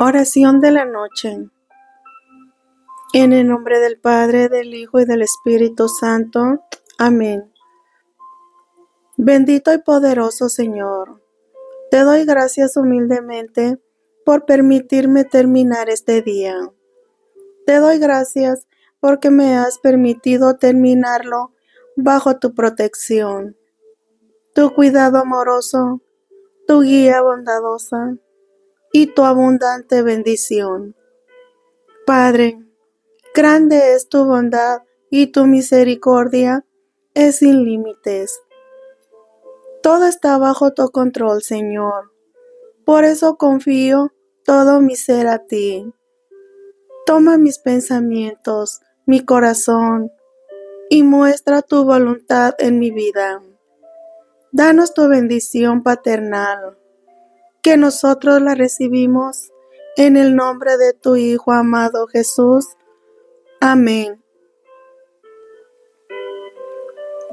Oración de la noche. En el nombre del Padre, del Hijo y del Espíritu Santo. Amén. Bendito y poderoso Señor, te doy gracias humildemente por permitirme terminar este día. Te doy gracias porque me has permitido terminarlo bajo tu protección, tu cuidado amoroso, tu guía bondadosa y tu abundante bendición. Padre, grande es tu bondad y tu misericordia es sin límites. Todo está bajo tu control, Señor. Por eso confío todo mi ser a ti. Toma mis pensamientos, mi corazón, y muestra tu voluntad en mi vida. Danos tu bendición paternal que nosotros la recibimos en el nombre de tu Hijo amado Jesús. Amén.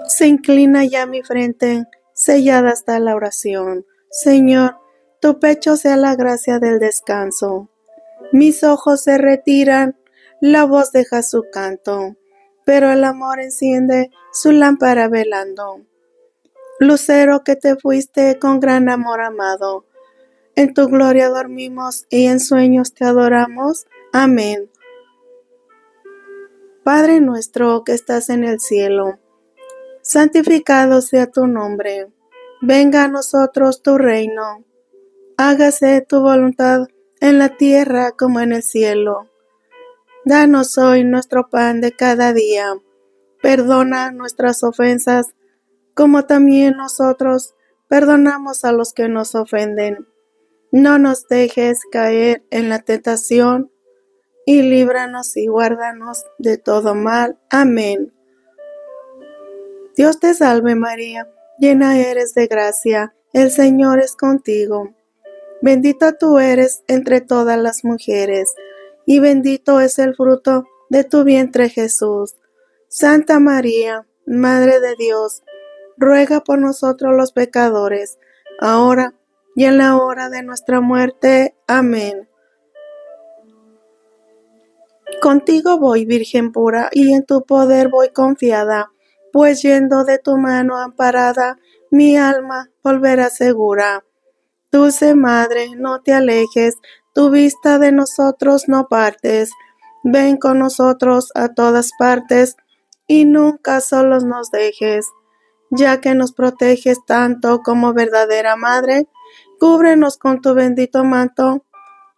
Se inclina ya mi frente, sellada hasta la oración. Señor, tu pecho sea la gracia del descanso. Mis ojos se retiran, la voz deja su canto, pero el amor enciende su lámpara velando. Lucero que te fuiste con gran amor amado en tu gloria dormimos y en sueños te adoramos. Amén. Padre nuestro que estás en el cielo, santificado sea tu nombre. Venga a nosotros tu reino. Hágase tu voluntad en la tierra como en el cielo. Danos hoy nuestro pan de cada día. Perdona nuestras ofensas, como también nosotros perdonamos a los que nos ofenden no nos dejes caer en la tentación y líbranos y guárdanos de todo mal. Amén. Dios te salve María, llena eres de gracia, el Señor es contigo. Bendita tú eres entre todas las mujeres, y bendito es el fruto de tu vientre Jesús. Santa María, Madre de Dios, ruega por nosotros los pecadores, ahora y en la hora de nuestra muerte. Amén. Contigo voy, Virgen pura, y en tu poder voy confiada, pues yendo de tu mano amparada, mi alma volverá segura. Dulce Madre, no te alejes, tu vista de nosotros no partes. Ven con nosotros a todas partes, y nunca solos nos dejes, ya que nos proteges tanto como verdadera Madre, Cúbrenos con tu bendito manto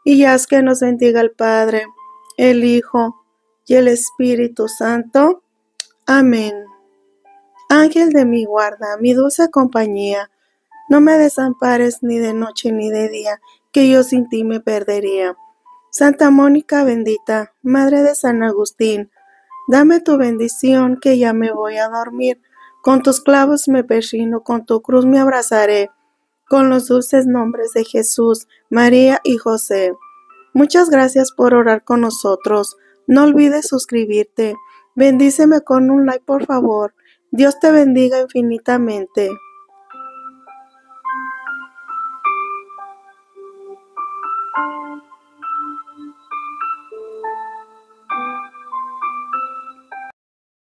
y haz que nos bendiga el Padre, el Hijo y el Espíritu Santo. Amén. Ángel de mi guarda, mi dulce compañía, no me desampares ni de noche ni de día, que yo sin ti me perdería. Santa Mónica bendita, Madre de San Agustín, dame tu bendición que ya me voy a dormir. Con tus clavos me persino, con tu cruz me abrazaré con los dulces nombres de Jesús, María y José. Muchas gracias por orar con nosotros. No olvides suscribirte. Bendíceme con un like, por favor. Dios te bendiga infinitamente.